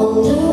Oh.